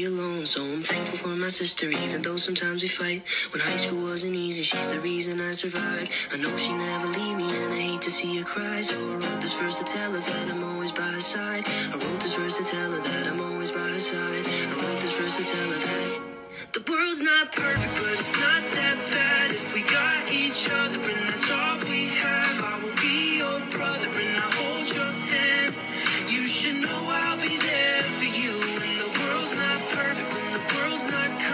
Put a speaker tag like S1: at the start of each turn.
S1: alone, so I'm thankful for my sister, even though sometimes we fight. When high school wasn't easy, she's the reason I survived. I know she never leave me, and I hate to see her cry. So I wrote this verse to tell her that I'm always by her side. I wrote this verse to tell her that I'm always by her side. I wrote this verse to tell her that the world's not perfect, but it's not that bad girl's not coming.